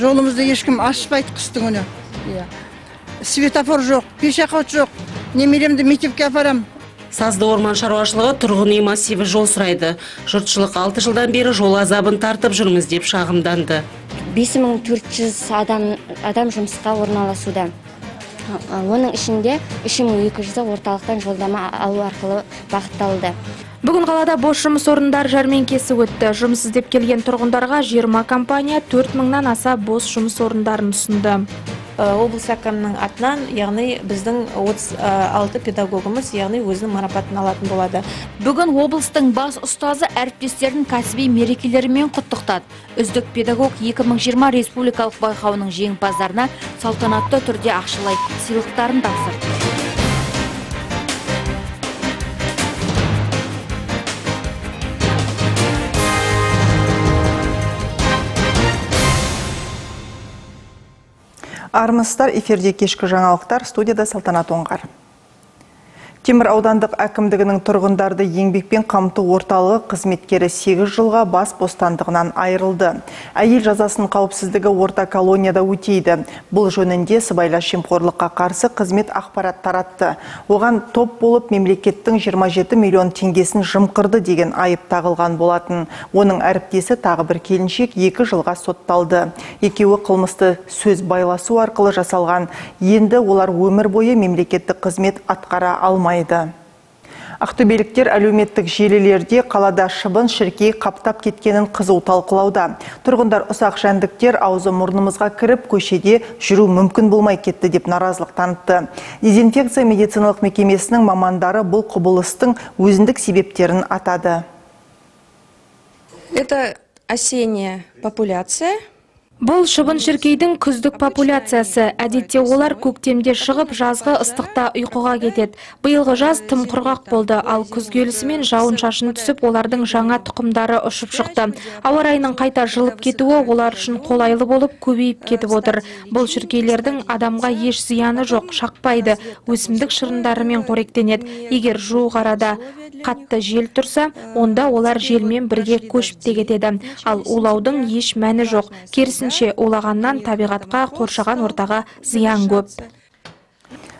жолымызды ешкім ашпайды қыстың күні иә. Светофор жоқ пешеход жоқ немеремді мектепке апарам. Сазды орман шаруашылығы тұрғын үй массиві жол сұрайды. Жұртшылық алты жылдан бері жол азабын тартып жүрміз деп шағымданды. Бес мың төрт жүз адам адам жұмысқа орналасуда. Оның ішінде үш мың екі жүзі орталықтан жолдама алу арқылы бағытталды. Бүгін қалада бос жұмыс орындары жәрмеңкесі өтті. Жұмыс іздеп келген тұрғындарға 20 компания 4 мыңнан аса бос жұмыс орындарын ұсынды. облыс әкімінің атынан яғни біздің 36 педагогымыз яғни өзінің марапатын алатын болады Бүгін облыстың бас ұстазы әріптестерін кәсіби мерекелерімен құттықтады. Үздік педагог 2020 республикалық байқауының жеңімпаздарына салтанатты түрде ақшалай сыйлықтарын тапсырды. Армысыздар эфирде кешкі жаңалықтар студияда салтанат оңғар. Темір аудандық әкімдігінің тұрғындарды еңбекпен қамту орталығы қызметкері 8 жылға бас бостандығынан айырылды. Әйел жазасын қауіпсіздігі орта колонияда өтейді. Бұл жөнінде сыбайлас жемқорлыққа қарсы қызмет ақпарат таратты. Оған топ болып мемлекеттің 27 миллион теңгесін жымқырды деген айып тағылған болатын. Оның әріптесі тағы бір келіншек 2 жылға сотталды. Екеуі қылмысты сөз байласу арқылы жасалған. Енді олар өмір бойы мемлекеттік қызмет атқара алмайды Ақтөбеліктер әлеуметтік желілерде қалада шыбын шіркей қаптап кеткенін қызу талқылауда. Тұрғындар ұсақ жәндіктер аузы мұрнымызға кіріп көшеде жүру мүмкін болмай кетті деп наразылық танытты. Дезинфекция медициналық мекемесінің мамандары бұл құбылыстың өзіндік себептерін атады. это осенняя популяция Бұл шыбын шіркейдің күздік популяциясы. Әдетте олар көктемде шығып, жазғы ыстықта ұйқыға кетеді. Биылғы жаз тым құрғақ болды, ал күз келісімен жауын шашын түсіп, олардың жаңа тұқымдары ұшып шықты. Ауа райының қайта жылып кетуі олар үшін қолайлы болып көбейіп кетіп отыр. Бұл шіркейлердің адамға еш зияны жоқ, шақпайды, өсімдік шырындарымен қоректенеді. Егер жуық арада қатты жел тұрса, онда олар желмен бірге көшіп те кетеді. Ал улаудың еш мәні жоқ. Керісінше улағаннан табиғатқа, қоршаған ортаға зиян көп.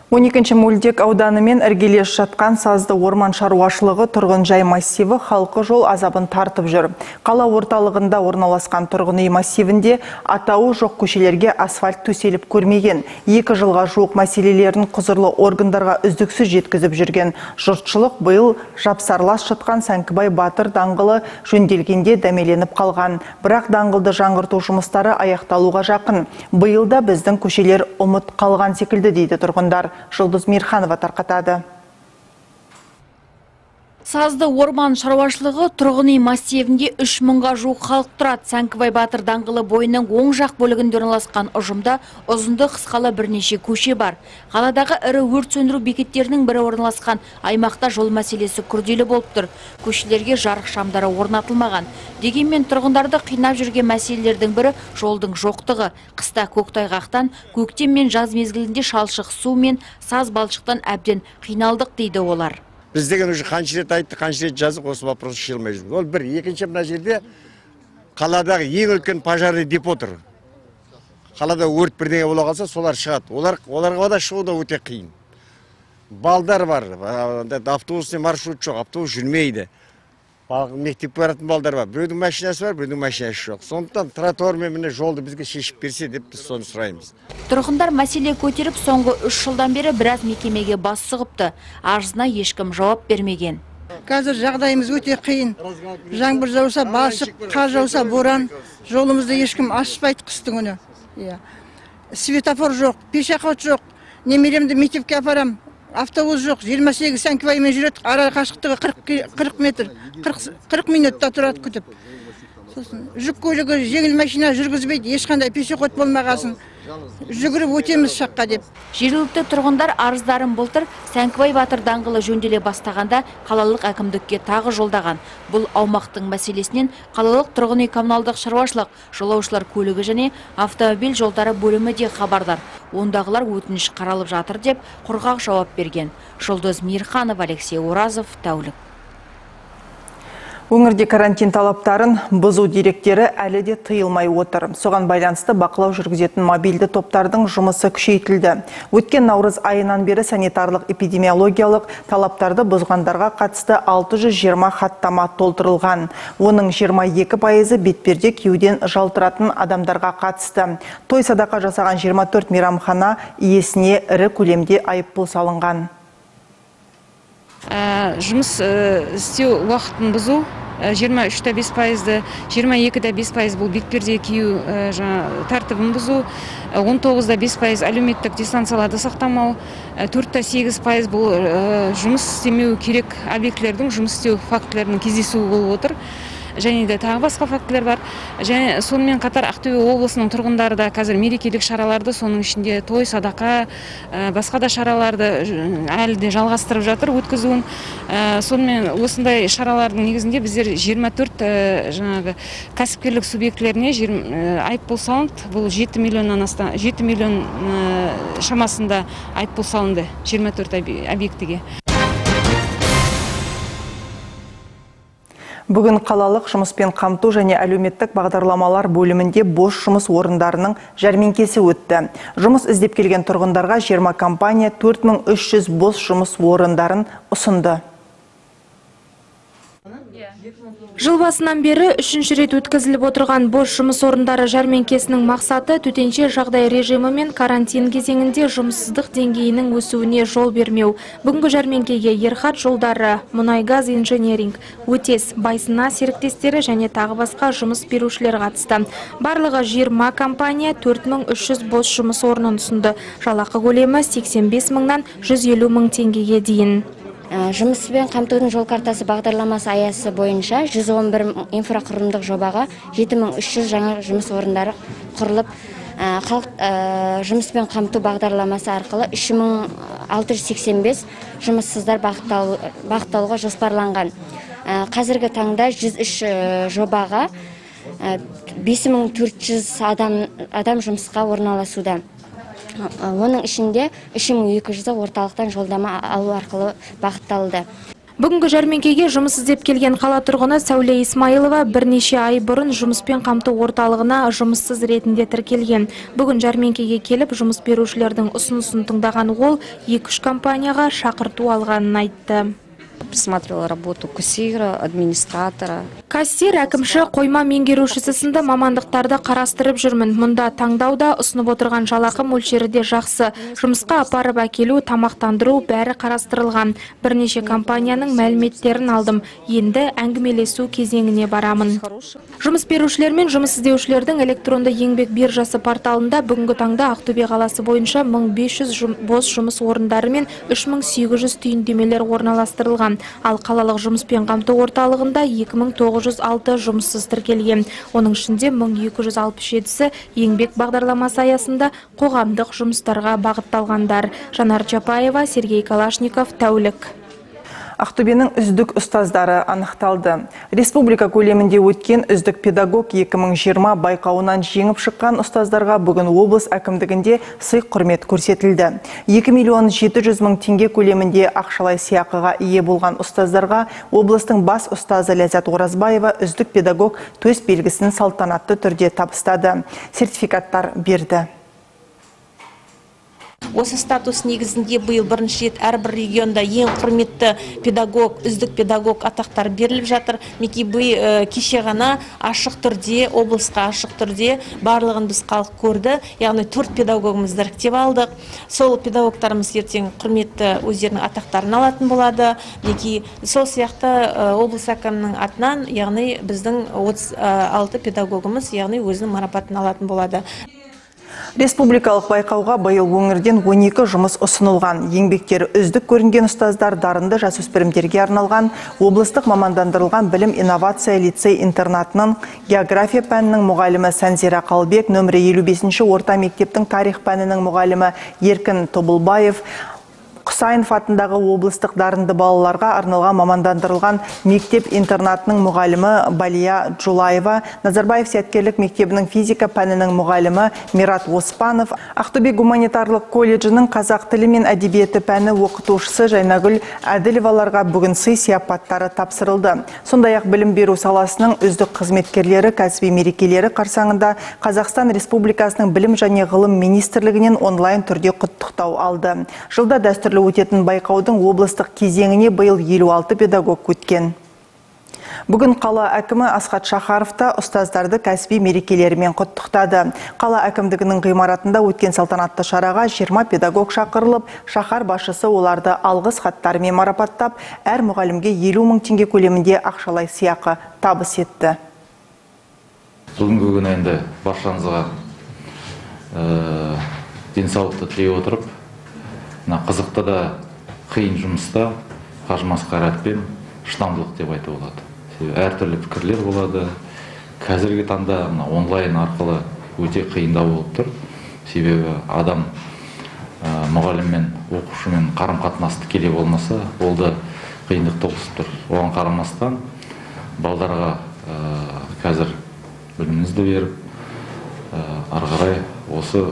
12 мөлдек ауданымен іргелес жатқан сазды орман шаруашылығы тұрғын жай массиві халқы жол азабын тартып жүр. Қала орталығында орналасқан тұрғын үй массивінде атауы жоқ көшелерге асфальт төселіп көрмеген. Екі жылға жуық мәселелерін құзырлы органдарға үздіксіз жеткізіп жүрген жұртшылық биыл жапсарлас жатқан Сәңкібай Батыр даңғылы жөнделгенде дәмеленіп қалған. Бірақ даңғылды жаңғырту жұмыстары аяқталуға жақын. Биылда біздің көшелер ұмыт қалған секілді дейді тұрғындар. Жұлдыз Мирханова тарқатады. Сазды орман шаруашылығы тұрғын массивінде 3 мыңға жуық халық тұрады. Сәңкібай Батыр даңғылы бойының оң жақ бөлігінде орналасқан ұжымда ұзынды қысқалы бірнеше көше бар. Қаладағы ірі өрт сөндіру бекеттерінің бірі орналасқан аймақта жол мәселесі күрделі болып тұр. Көшелерге жарық шамдары орнатылмаған. Дегенмен тұрғындарды қинап жүрген мәселелердің бірі жолдың жоқтығы. Қыста көктайғақтан, көктем мен жаз мезгілінде шалшық су мен саз балшықтан әбден қиналдық дейді олар. Біз деген уже қанша рет айттық қанша рет жаздық осы вопрос шеше алмай жүрміз ол бір екінші мына жерде қаладағы ең үлкен пожарный депо тұр қалада өрт бірдеңе бола қалса солар шығады. Олар оларға да шығу да өте қиын. Балдар бар автобусный маршрут жоқ автобус жүрмейді. Мектепке баратын балдар бар біреудің машинасы бар біреудің машинасы жоқ сондықтан тротуармен міне жолды бізге шешіп берсе деп біз соны сұраймыз Тұрғындар мәселе көтеріп соңғы үш жылдан бері біраз мекемеге бас сұғыпты. Арызына ешкім жауап бермеген. қазір жағдайымыз өте қиын. Жаңбыр жауса балшық қар жауса боран. Жолымызды ешкім ашпайды қыстың күні иә. Светофор жоқ пешеход жоқ. Немеремді мектепке апарам. Автобус жоқ 28 сәңкібаймен жүреді ара қашықтығы 40, 40 метр 40, 40 минутта тұрады күтіп. Жүк көлігі жеңіл машина жүргізбейді ешқандай пешеход болмағасын жүгіріп өтеміз шаққа деп Жергілікті тұрғындар арыздарын былтыр Сәңкібай Батыр даңғылы жөнделе бастағанда қалалық әкімдікке тағы жолдаған. Бұл аумақтың мәселесінен қалалық тұрғын үй коммуналдық шаруашылық, жолаушылар көлігі және автомобиль жолдары бөлімі де хабардар. Ондағылар өтініш қаралып жатыр деп құрғақ жауап берген. Жұлдыз Мирханов, Алексей Оразов, Тәулік. Өңірде карантин талаптарын бұзу директері әлі де тыйылмай отыр. Соған байланысты бақылау жүргізетін мобильді топтардың жұмысы күшейтілді. Өткен наурыз айынан бері санитарлық эпидемиологиялық талаптарды бұзғандарға қатысты 620 хаттама толтырылған. Оның 22 пайызы бетперде киюден жалтыратын адамдарға қатысты. Той садақа жасаған 24 мейрамхана иесіне ірі көлемде айыппұл салынған. Ә, жұмыс ә, істеу уақытын бұзу. Ә, 23-та 5 пайызды 22-да 5 пайыз бұл бетперде кию ә, жаңа тәртібін бұзу. 19-да 5 пайыз әлеуметтік дистанцияларды сақтамау. 4-та 8 пайыз бұл жұмыс істемеу керек объектілердің жұмыс істеу фактілерінің кездесуі болып отыр. Және де тағы басқа фактілер бар. Және сонымен қатар ақтөбе облысының тұрғындары да қазір мерекелік шараларды соның ішінде той садақа ә, басқа да шараларды әлі де жалғастырып жатыр өткізуін. Ә, сонымен осындай шаралардың негізінде біздер 24 ә, жаңағы кәсіпкерлік субъектілеріне айыппұл салынды. Бұл 7 миллионнан астам 7 миллион шамасында айыппұл салынды 24 объ- объектіге. Бүгін қалалық жұмыспен қамту және әлеуметтік бағдарламалар бөлімінде бос жұмыс орындарының жәрмеңкесі өтті. Жұмыс іздеп келген тұрғындарға 20 компания 4300 бос жұмыс орындарын ұсынды. Жыл басынан бері үшінші рет өткізіліп отырған бос жұмыс орындары жәрмеңкесінің мақсаты төтенше жағдай режимі мен карантин кезеңінде жұмыссыздық деңгейінің өсуіне жол бермеу. Бүгінгі жәрмеңкеге Ерхат жолдары, мұнайгаз инженеринг, өтес, байсына серіктестері және тағы басқа жұмыс берушілер қатысты. Барлығы 20 компания 4300 бос жұмыс орнын ұсынды. Жалақы көлемі 85 мыңнан 150 мың теңгеге дейін. Ә, жұмыспен қамтудың жол картасы бағдарламасы аясы бойынша 111 мың инфрақұрылымдық жобаға 7300 жаңа жұмыс орындары құрылып ә, халық ә, жұмыспен қамту бағдарламасы арқылы 3685 жұмыссыздар бағытталу- бағытталуға жоспарланған. Қазіргі таңда 103 ә, жобаға ә, 5400 адам, адам жұмысқа орналасуда. Оның ішінде 3200 орталықтан жолдама алу арқылы бағытталды Бүгінгі жәрмеңкеге жұмыс іздеп келген қала тұрғыны Сәуле Исмайлова бірнеше ай бұрын жұмыспен қамту орталығына жұмыссыз ретінде тіркелген. Бүгін жәрмеңкеге келіп жұмыс берушілердің ұсынысын тыңдаған ол 2-3 компанияға шақырту алғанын айтты. Присматривала работу кассира, администратора. Кассир, әкімші, қойма меңгерушісі сынды мамандықтарды қарастырып жүрмін. Мұнда таңдауда ұсынып отырған жалақы мөлшері де жақсы. Жұмысқа апарып әкелу, тамақтандыру бәрі қарастырылған. Бірнеше компанияның мәліметтерін алдым. Енді әңгімелесу кезеңіне барамын. Жұмыс берушілер мен жұмыс іздеушілердің электронды еңбек биржасы порталында бүгінгі таңда Ақтөбе қаласы бойынша 1500 жұм- бос жұмыс орындары мен 3800 түйіндемелер орналастырылған. Ал қалалық жұмыспен қамту орталығында 2906 жұмыссыз тіркелген. Оның ішінде 1267-сі еңбек бағдарламасы аясында қоғамдық жұмыстарға бағытталғандар. Жанар Чапаева, Сергей Калашников, Тәулік. Ақтөбенің үздік ұстаздары анықталды. Республика көлемінде өткен үздік педагог 2020 байқауынан жеңіп шыққан ұстаздарға бүгін облыс әкімдігінде сый құрмет көрсетілді. 2 миллион 700 мың теңге көлемінде ақшалай сыйақыға ие болған ұстаздарға облыстың бас ұстазы Ләззат Оразбаева үздік педагог төс белгісін салтанатты түрде табыстады. Сертификаттар берді. Осы статус негізінде биыл бірінші рет әрбір регионда ең құрметті педагог үздік педагог атақтары беріліп жатыр. Бый э, кеше ғана ашық түрде облысқа ашық түрде барлығын біз халық көрді. Яғни төрт педагогымызды іріктеп алдық. Сол педагогтарымыз ертең құрметті өздерінің атақтарын алатын болады. Мінекей сол сияқты э, облыс әкімінің атынан яғни біздің 36 педагогымыз яғни өзінің марапатын алатын болады. Республикалық байқауға биыл өңірден 12 жұмыс ұсынылған. Еңбектері үздік көрінген ұстаздар дарынды жасөспірімдерге арналған облыстық мамандандырылған білім инновация лицей интернатының география пәнінің мұғалімі Сәнзира Қалбек, нөмірі 55 орта мектептің тарих пәнінің мұғалімі Еркін Тобылбаев, Құсайынов атындағы облыстық дарынды балаларға арналған мамандандырылған мектеп интернатының мұғалімі Балия Джулаева, Назарбаев сәткерлік мектебінің физика пәнінің мұғалімі Мират Оспанов, Ақтөбе гуманитарлық колледжінің қазақ тілі мен әдебиеті пәні оқытушысы Жайнагүл Әділеваларға бүгін сый сияпаттары тапсырылды. Сондай-ақ білім беру саласының үздік қызметкерлері кәсіби мерекелері қарсаңында Қазақстан Республикасының білім және ғылым министрлігінен онлайн түрде құттықтау алды. Жылда дәстүрлі өтетін байқаудың облыстық кезеңіне биыл 56 педагог өткен. Бүгін қала әкімі Асхат Шахаров та ұстаздарды кәсіби мерекелерімен құттықтады. Қала әкімдігінің ғимаратында өткен салтанатты шараға 20 педагог шақырылып, шаһар басшысы оларды алғыс хаттарымен марапаттап, әр мұғалімге 50 мың теңге көлемінде ақшалай сыйақы табыс етті. Бүгінгі күні енді баршаңызға денсаулықты тілей отырып, мына қызықты да қиын жұмыста қажымас қайратпен шыдамдылық деп айтуға болады. Әртүрлі пікірлер болады. Қазіргі таңда мына онлайн арқылы өте қиындау болып тұр. Себебі адам ә, мұғалім мен оқушымен қарым қатынас тікелей болмаса ол да қиындық туғызып тұр. Оған қарамастан балдарға ә, қазір біліміңізді беріп ары қарай осы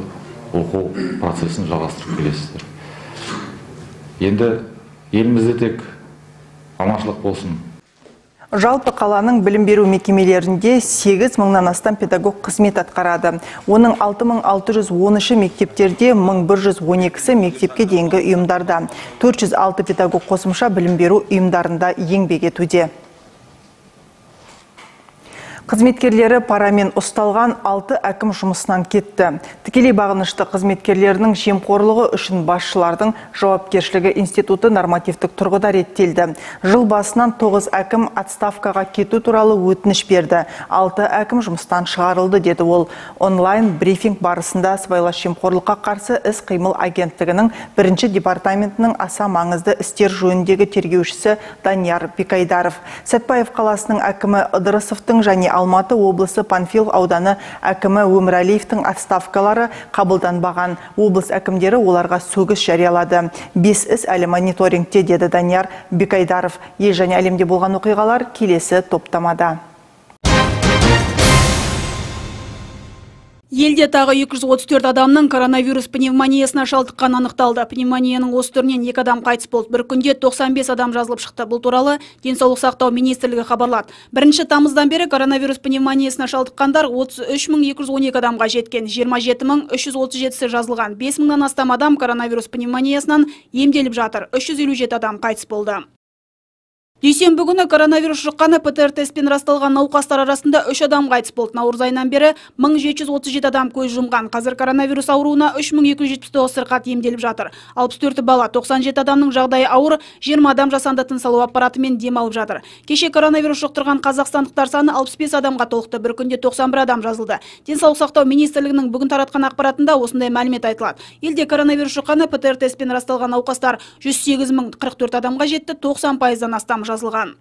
оқу процесін жалғастырып келесіздер. Енді елімізде тек аманшылық болсын Жалпы қаланың білім беру мекемелерінде 8 мыңнан астам педагог қызмет атқарады. Оның 6613 мектептерде 1112-сі мектепке дейінгі ұйымдарда. 406 педагог қосымша білім беру ұйымдарында еңбек етуде. Қызметкерлері парамен ұсталған 6 әкім жұмысынан кетті. Тікелей бағынышты қызметкерлерінің жемқорлығы үшін басшылардың жауапкершілігі институты нормативтік тұрғыда реттелді. Жыл басынан 9 әкім отставкаға кету туралы өтініш берді. 6 әкім жұмыстан шығарылды деді ол. Онлайн брифинг барысында сыбайлас жемқорлыққа қарсы іс қимыл агенттігінің бірінші департаментінің аса маңызды істер жөніндегі тергеушісі Данияр Бекайдаров. Сәтпаев қаласының әкімі Ыдырысовтың және Алматы облысы Панфил ауданы әкімі Өмірәлиевтің отставкалары қабылданбаған. Облыс әкімдері оларға сөгіс жариялады. Бес іс әлі мониторингте деді Данияр Бекайдаров. Ел және әлемде болған оқиғалар келесі топтамада. Елде тағы 234 адамның коронавирус пневмониясына шалдыққан анықталды. Пневмонияның осы түрінен екі адам қайтыс болды. Бір күнде 95 адам жазылып шықты. Бұл туралы денсаулық сақтау министрлігі хабарлады. Бірінші тамыздан бері коронавирус пневмониясына шалдыққандар 33212 адамға жеткен. 27337-сі жазылған. 5000-нан астам адам коронавирус пневмониясынан емделіп жатыр. 357 адам қайтыс болды. Дүйсенбі күні коронавирус жұққаны ПТР теспен расталған науқастар арасында үш адам қайтыс болды. Наурыз айынан бері 1737 адам көз жұмған. Қазір коронавирус ауруына 3279 сырқат емделіп жатыр. 64 бала, 97 адамның жағдайы ауыр, 20 адам жасанды тыныс алу аппаратымен дем алып жатыр. Кеше коронавирус жұқтырған қазақстандықтар саны 65 адамға толықты. Бір күнде 91 адам жазылды. Денсаулық сақтау министрлігінің бүгін таратқан ақпаратында осындай мәлімет айтылады. Елде коронавирус жұққаны ПТР теспен расталған науқастар 108 044 адамға жетті, 90 пайыздан астам жазылған.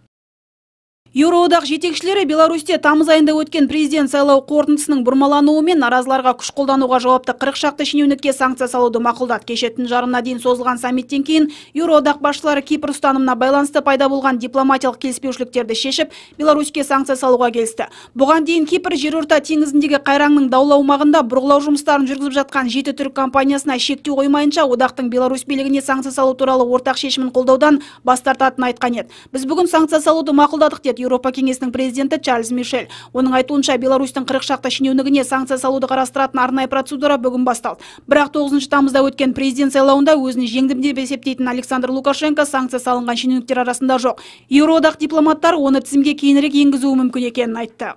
Еуроодақ жетекшілері Беларусьте тамыз айында өткен президент сайлау қорытындысының бұрмалануы мен наразыларға күш қолдануға жауапты 40 шақты шенеунікке санкция салуды мақұлдады. Кеше түн жарымына дейін созылған саммиттен кейін Еуроодақ басшылары Кипр ұстанымына байланысты пайда болған дипломатиялық келіспеушіліктерді шешіп, Беларуське санкция салуға келісті. Бұған дейін Кипр жерорта теңізіндегі қайраңның даулы аумағында бұрғылау жұмыстарын жүргізіп жатқан жеті түрік компаниясына шектеу қоймайынша одақтың Беларусь билігіне санкция салу туралы ортақ шешімін қолдаудан бас тартатынын айтқан еді. Біз бүгін санкция салуды мақұлдадық деді Еуропа кеңесінің президенті Чарльз Мишель. Оның айтуынша Беларусьтың 40 шақты шенеунігіне санкция салуды қарастыратын арнайы процедура бүгін басталды. Бірақ 9 тамызда өткен президент сайлауында өзін жеңдім деп есептейтін Александр Лукашенко санкция салынған шенеуніктер арасында жоқ. Еуроодақ дипломаттар оны тізімге кейінірек енгізуі мүмкін екенін айтты.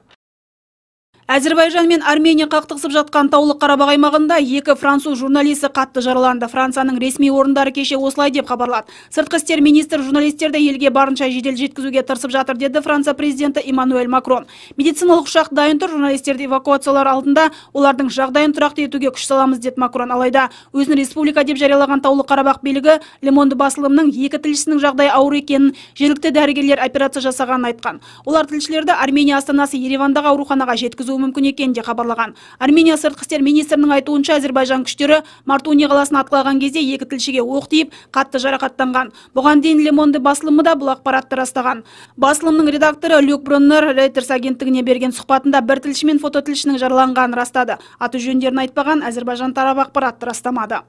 Әзірбайжан мен Армения қақтығысып жатқан таулы Қарабақ аймағында екі француз журналисті қатты жараланды. Францияның ресми орындары кеше осылай деп хабарлады. Сыртқы істер министр журналистерді елге барынша жедел жеткізуге тырысып жатыр деді Франция президенті Эммануэль Макрон. Медициналық ұшақ дайын тұр, журналистерді эвакуациялар алдында олардың жағдайын тұрақты етуге күш саламыз деді Макрон. Алайда өзін республика деп жариялаған таулы Қарабақ билігі Лемонды басылымның екі тілшісінің жағдайы ауыр екенін, жергілікті дәрігерлер операция жасағанын айтқан. Олар тілшілерді Армения астанасы Еревандағы ауруханаға жеткізу кетуі мүмкін екенін де хабарлаған. Армения сыртқы істер министрінің айтуынша әзербайжан күштері мартуни қаласын атқылаған кезде екі тілшіге оқ тиіп қатты жарақаттанған. Бұған дейін monde басылымы да бұл ақпаратты растаған. Басылымның редакторы люк броннер рейтерс агенттігіне берген сұхбатында бір тілші мен фототілшінің жараланғанын растады. Аты жөндерін айтпаған әзербайжан тарапы ақпаратты растамады.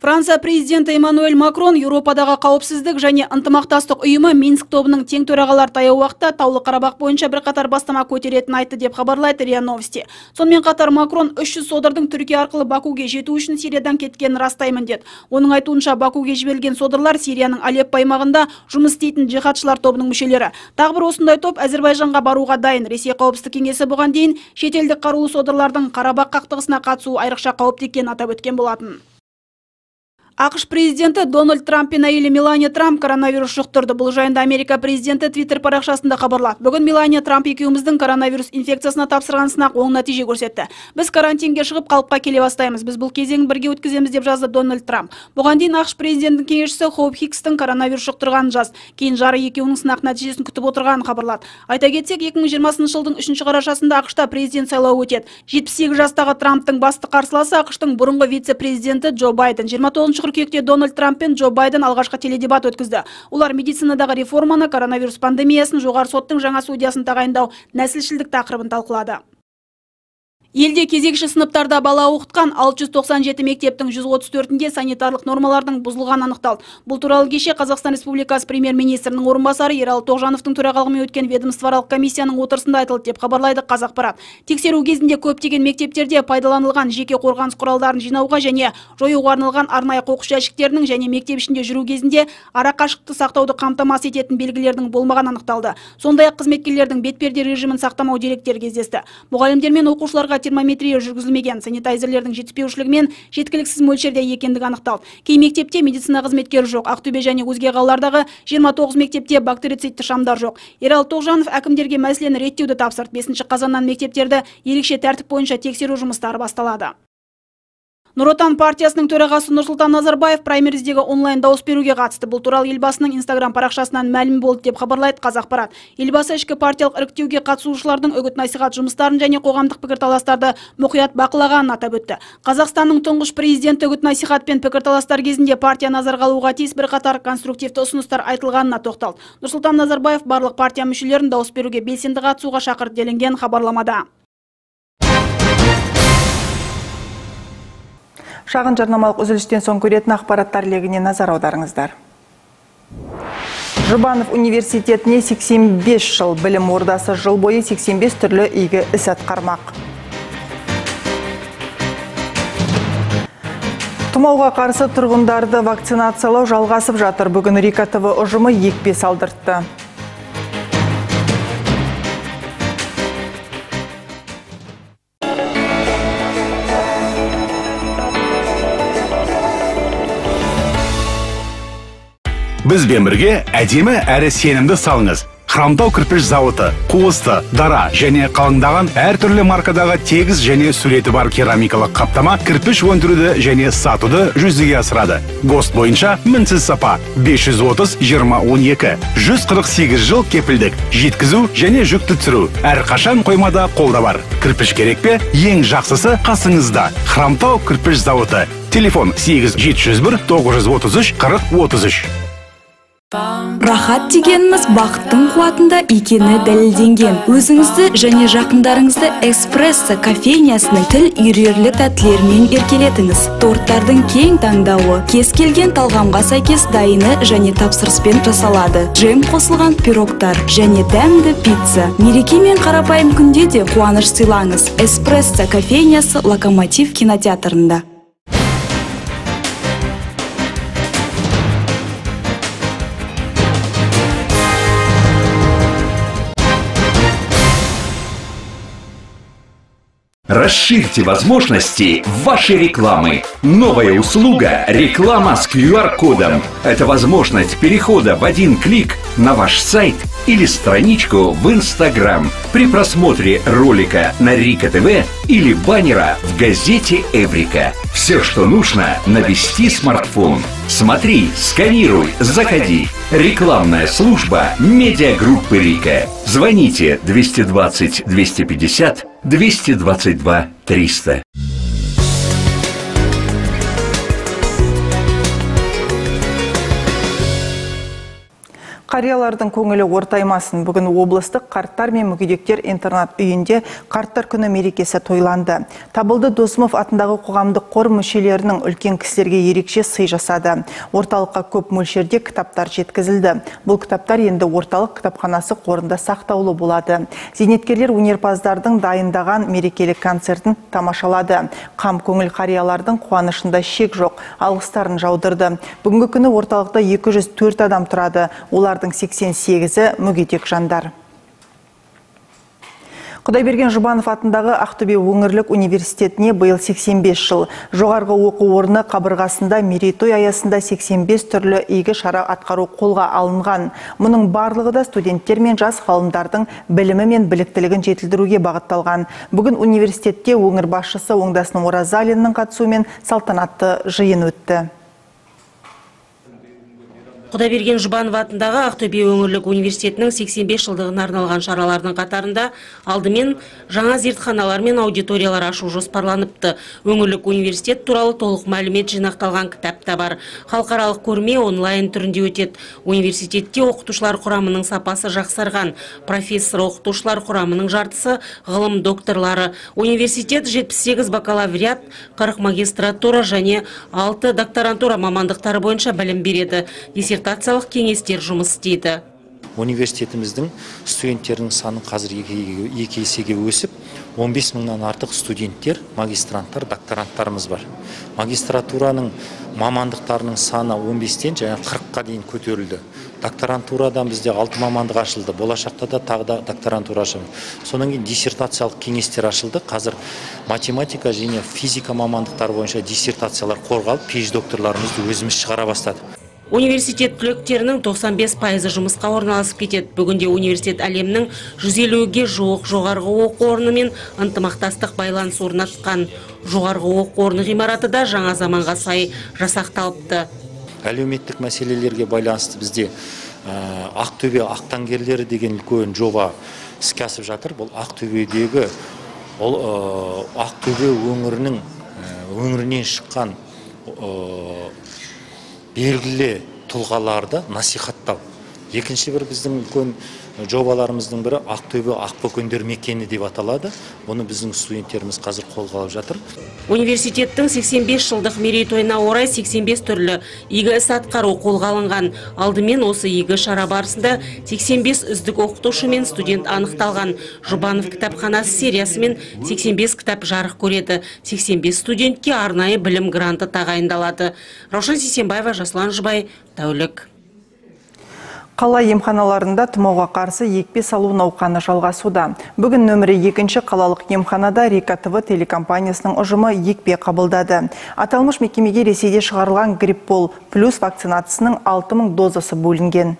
Франция президенті Эммануэль Макрон Еуропадағы қауіпсіздік және ынтымақтастық ұйымы Минск тобының тең төрағалар таяу уақытта Таулы Қарабақ бойынша бірқатар бастама көтеретінін айтты деп хабарлайды РИА Новости. Сонымен қатар Макрон 300 содырдың Түркия арқылы Бакуге жету үшін Сириядан кеткенін растаймын деді. Оның айтуынша Бакуге жіберілген содырлар Сирияның Алеппо аймағында жұмыс істейтін жихадшылар тобының мүшелері. Тағы бір осындай топ Әзербайжанға баруға дайын. Ресей қауіпсіздік кеңесі бұған дейін шетелдік қарулы содырлардың Қарабақ қақтығысына қатысуы айрықша қауіпті екенін атап өткен болатын. Ақш президенті дональд трамп пен әйелі мелания трамп коронавирус жұқтырды. Бұл жайында америка президенті твиттер парақшасында хабарлады. Бүгін мелания трамп екеуміздің коронавирус инфекциясына тапсырған сынақ оң нәтиже көрсетті. Біз карантинге шығып қалыпқа келе бастаймыз. Біз бұл кезеңін бірге өткіземіз деп жазды дональд трамп. Бұған дейін ақш президентінің кеңесшісі хоуп хикстің коронавирус жұқтырғанын жаз кейін жары екеуінің сынақ нәтижесін күтіп отырғанын хабарлады. Айта кетсек 2020 жылдың үшінші қарашасында ақшта президент сайлауы өтеді. 78 жастағы трамптың басты қарсыласы ақштың бұрынғы вице президенті джо байден. 29 қыркүйекте дональд трамп пен джо байден алғашқы теледебат өткізді. Олар медицинадағы реформаны коронавирус пандемиясын жоғары соттың жаңа судьясын тағайындау нәсілшілдік тақырыбын талқылады. Елде кезекші сыныптарда бала оқытқан 697 мектептің 134-інде санитарлық нормалардың бұзылған анықталды. Бұл туралы кеше Қазақстан Республикасы премьер-министрінің орынбасары Ералы Тоғжановтың төрағалығымен өткен ведомствоаралық комиссияның отырысында айтылды деп хабарлайды Қазақпарат. Тексеру кезінде көптеген мектептерде пайдаланылған жеке қорғаныс құралдарын жинауға және жоюға арналған арнайы қоқыс жәшіктерінің және мектеп ішінде жүру кезінде арақашықты сақтауды қамтамасыз ететін белгілердің болмаған анықталды. Сондай-ақ қызметкерлердің бетперде режимін сақтамау деректері кездесті. Мұғалімдер мен оқушыларға термометрия жүргізілмеген санитайзерлердің жетіспеушілігімен жеткіліксіз мөлшерде екендігі анықталды. Кей мектепте медицина қызметкері жоқ ақтөбе және өзге қалалардағы 29 мектепте бактерицидті шамдар жоқ. Ералы тоғжанов әкімдерге мәселені реттеуді тапсырды. Бесінші қазаннан мектептерді ерекше тәртіп бойынша тексеру жұмыстары басталады. Нұр отан партиясының төрағасы Нұрсұлтан Назарбаев праймериздегі онлайн дауыс беруге қатысты. Бұл туралы елбасының Инстаграм парақшасынан мәлім болды деп хабарлайды Қазақпарат. Елбасы ішкі партиялық іріктеуге қатысушылардың үгіт насихат жұмыстарын және қоғамдық пікірталастарды мұқият бақылағанын атап өтті. Қазақстанның тұңғыш президенті үгіт насихат пен пікірталастар кезінде партия назарға алуға тиіс бірқатар конструктивті ұсыныстар айтылғанына тоқталды. Нұрсұлтан Назарбаев барлық партия мүшелерін дауыс беруге белсенді қатысуға шақырды делінген хабарламада. Шағын жарнамалық үзілістен соң көретін ақпараттар легіне назар аударыңыздар. Жұбанов университетіне 85 жыл, білім ордасы жыл бойы 85 түрлі игі іс атқармақ. Тұмауға қарсы тұрғындарды вакцинациялау жалғасып жатыр. Бүгін Рика ТВ ұжымы екпе салдыртты. Бізбен бірге әдемі әрі сенімді салыңыз. Хромтау кірпіш зауыты қуысты дара және қалыңдаған әртүрлі маркадағы тегіз және суреті бар керамикалық қаптама кірпіш өндіруді және сатуды жүзеге асырады. Гост бойынша мінсіз сапа 530 20 12 148 жыл кепілдік. Жеткізу және жүкті түсіру әрқашан қоймада қолда бар. Кірпіш керек пе? Ең жақсысы қасыңызда. Хромтау кірпіш зауыты. Телефон 8 701 933 40 33 рахат дегеніміз бақыттың қуатында екені дәлелденген. Өзіңізді және жақындарыңызды экспрессо кофейнясының тіл үйрерлік тәттілерімен еркелетіңіз. Торттардың кең таңдауы кез келген талғамға сәйкес дайыны және тапсырыспен жасалады. Джем қосылған пирогтар және дәмді пицца. Мереке мен қарапайым күнде де қуаныш сыйлаңыз. Эспрессо кофейнясы локомотив кинотеатрында. Расширьте возможности вашей рекламы. Новая услуга «Реклама с QR-кодом». Это возможность перехода в один клик на ваш сайт или страничку в Инстаграм при просмотре ролика на Рика ТВ или баннера в газете Эврика. Все, что нужно, навести смартфон. Смотри, сканируй, заходи. Рекламная служба медиагруппы Рика. Звоните 220 250 222 300. Қариялардың көңілі ортаймасын бүгін облыстық қарттар мен мүгедектер интернат үйінде қарттар күні мерекесі тойланды. Табылды Досымов атындағы қоғамдық қор мүшелерінің үлкен кісілерге ерекше сый жасады. Орталыққа көп мөлшерде кітаптар жеткізілді. Бұл кітаптар енді орталық кітапханасы қорында сақтаулы болады. Зейнеткерлер өнерпаздардың дайындаған мерекелік концертін тамашалады. Қам көңіл қариялардың қуанышында шек жоқ, алғыстарын жаудырды. Бүгінгі күні орталықта 204 адам тұрады. Олардың 88-і мүгедек жандар. Құдайберген Жұбанов атындағы Ақтөбе өңірлік университетіне биыл 85 жыл. Жоғарғы оқу орны қабырғасында мерейтой аясында 85 түрлі игі шара атқару қолға алынған. Мұның барлығы да студенттер мен жас ғалымдардың білімі мен біліктілігін жетілдіруге бағытталған. Бүгін университетте өңір басшысы Оңдасын Оразалиннің қатысуымен салтанатты жиын өтті. Құдайберген Жұбанов атындағы Ақтөбе өңірлік университетінің 85 жылдығына арналған шаралардың қатарында алдымен жаңа зертханалар мен аудиториялар ашу жоспарланыпты. Өңірлік университет туралы толық мәлімет жинақталған кітап та бар. Халықаралық көрме онлайн түрінде өтеді. Университетте оқытушылар құрамының сапасы жақсарған. Профессор оқытушылар құрамының жартысы ғылым докторлары. Университет 78 бакалавриат, 40 магистратура және 6 докторантура мамандықтары бойынша білім береді диссертациялық кеңестер жұмыс істейді. Университетіміздің студенттерінің саны қазір екі есеге өсіп 15 мыңнан артық студенттер магистранттар докторанттарымыз бар. Магистратураның мамандықтарының саны 15-тен және 40-қа дейін көтерілді. Докторантурадан бізде 6 мамандық ашылды. Болашақта да тағы да докторантура ашылды. Содан кейін диссертациялық кеңестер ашылды. Қазір математика және физика мамандықтары бойынша диссертациялар қорғалып пеш докторларымызды өзіміз шығара бастадық. Университет түлектерінің 95 пайызы жұмысқа орналасып кетеді. Бүгінде университет әлемнің 150-ге жуық жоғарғы оқу орнымен ынтымақтастық байланыс орнатқан. Жоғарғы оқу орны ғимараты да жаңа заманға сай жасақталыпты. Әлеуметтік мәселелерге байланысты бізде Ақтөбе ақтаңгерлері деген үлкен жоба іске асып жатыр. Бұл Ақтөбедегі ол Ақтөбе өңірінің өңірінен шыққан белгілі тұлғаларды насихаттау. Екінші бір біздің үлкен жобаларымыздың бірі ақтөбе ақбөкендер мекені деп аталады. Бұны біздің студенттеріміз қазір қолға алып жатыр. Университеттің 85 жылдық мерейтойына орай 85 түрлі игі іс атқару қолға алынған. Алдымен осы игі шара барысында 85 үздік оқытушы мен студент анықталған. Жұбанов кітапханасы сериясымен 85 кітап жарық көреді. 85 студентке арнайы білім гранты тағайындалады. Раушан сейсенбаева жасұлан жұбай тәулік. Қала емханаларында тұмауға қарсы екпе салу науқаны жалғасуда. Бүгін нөмірі екінші қалалық емханада Рика ТВ телекомпаниясының ұжымы екпе қабылдады. Аталмыш мекемеге ресейде шығарылған гриппол плюс вакцинациясының 6000 дозасы бөлінген.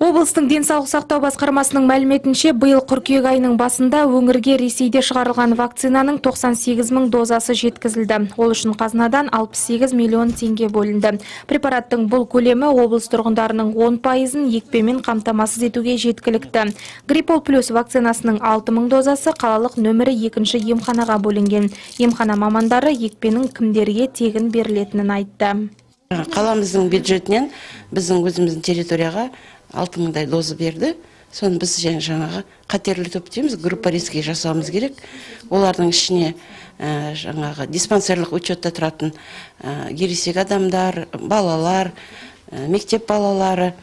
Облыстың денсаулық сақтау басқармасының мәліметінше, биыл қыркүйек айының басында өңірге Ресейде шығарылған вакцинаның 98 мың дозасы жеткізілді. Ол үшін қазынадан 68 миллион теңге бөлінді. Препараттың бұл көлемі облыс тұрғындарының 10 пайызын екпемен қамтамасыз етуге жеткілікті. Гриппол плюс вакцинасының 6 мың дозасы қалалық нөмірі екінші емханаға бөлінген. Емхана мамандары екпенің кімдерге тегін берілетінін айтты. Қаламыздың бюджетінен біздің өзіміздің территорияға алты мыңдай доза берді. Соны біз жаңағы қатерлі топ дейміз группа риски жасауымыз керек. Олардың ішіне жаңағы диспансерлік учетта тұратын ересек адамдар балалар мектеп балалары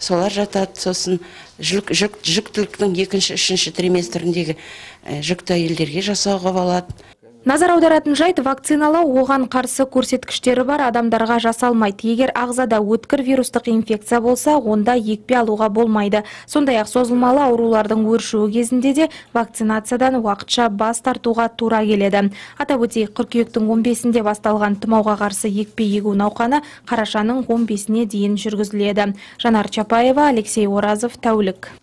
солар жатады сосын. Жүктіліктің екінші үшінші триместріндегі жүкті әйелдерге жасауға болады. Назар аударатын жайт вакциналау оған қарсы көрсеткіштері бар адамдарға жасалмайды. Егер ағзада өткір вирустық инфекция болса, онда екпе алуға болмайды. Сондай-ақ созылмалы аурулардың өршуі кезінде де вакцинациядан уақытша бас тартуға тура келеді. Атап өтейік, қыркүйектің 15-інде басталған тұмауға қарсы екпе егу науқаны қарашаның 15-іне дейін жүргізіледі. Жанар Чапаева, Алексей Оразов, Тәулік.